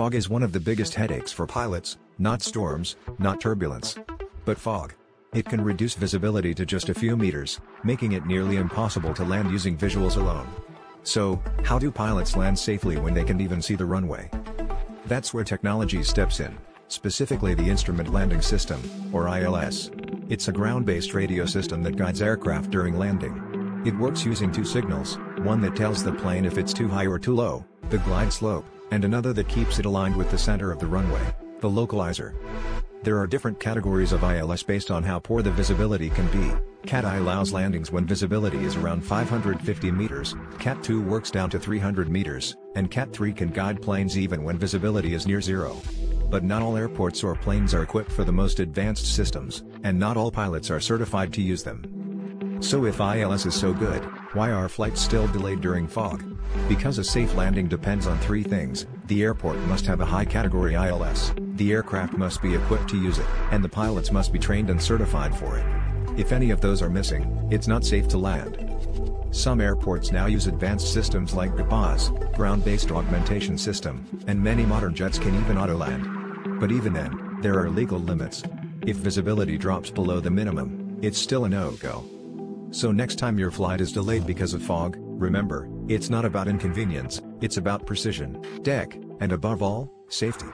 Fog is one of the biggest headaches for pilots, not storms, not turbulence. But fog. It can reduce visibility to just a few meters, making it nearly impossible to land using visuals alone. So, how do pilots land safely when they can't even see the runway? That's where technology steps in, specifically the Instrument Landing System, or ILS. It's a ground-based radio system that guides aircraft during landing. It works using two signals, one that tells the plane if it's too high or too low, the glide slope, and another that keeps it aligned with the center of the runway, the localizer. There are different categories of ILS based on how poor the visibility can be. Cat I allows landings when visibility is around 550 meters, Cat 2 works down to 300 meters, and Cat 3 can guide planes even when visibility is near zero. But not all airports or planes are equipped for the most advanced systems, and not all pilots are certified to use them. So if ILS is so good, why are flights still delayed during fog? Because a safe landing depends on three things, the airport must have a high category ILS, the aircraft must be equipped to use it, and the pilots must be trained and certified for it. If any of those are missing, it's not safe to land. Some airports now use advanced systems like GBAS, ground-based augmentation system, and many modern jets can even auto-land. But even then, there are legal limits. If visibility drops below the minimum, it's still a no-go. So next time your flight is delayed because of fog, remember, it's not about inconvenience, it's about precision, deck, and above all, safety.